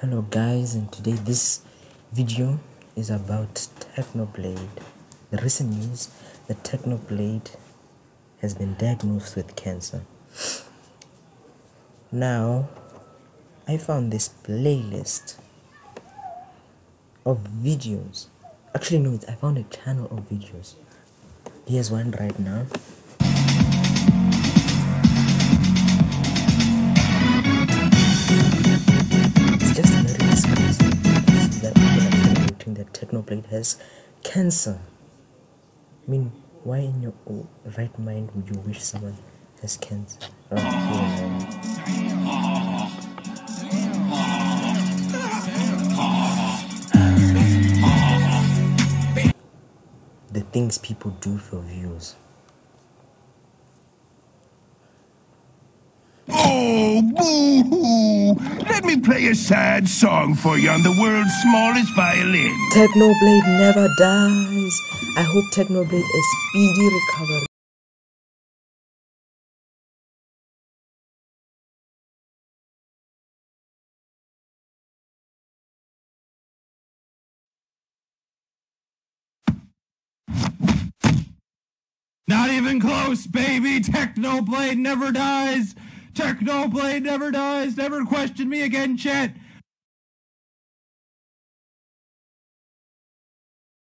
hello guys and today this video is about technoblade. The recent news that technoblade has been diagnosed with cancer. Now i found this playlist of videos. Actually no i found a channel of videos. Here's one right now that Technoblade has cancer. I mean, why in your right mind would you wish someone has cancer? The things people do for views. Oh, boo-hoo! Me play a sad song for you on the world's smallest violin. Technoblade never dies. I hope Technoblade is speedy recovery. Not even close, baby. Technoblade never dies. Technoblade never dies. Never question me again, Chet.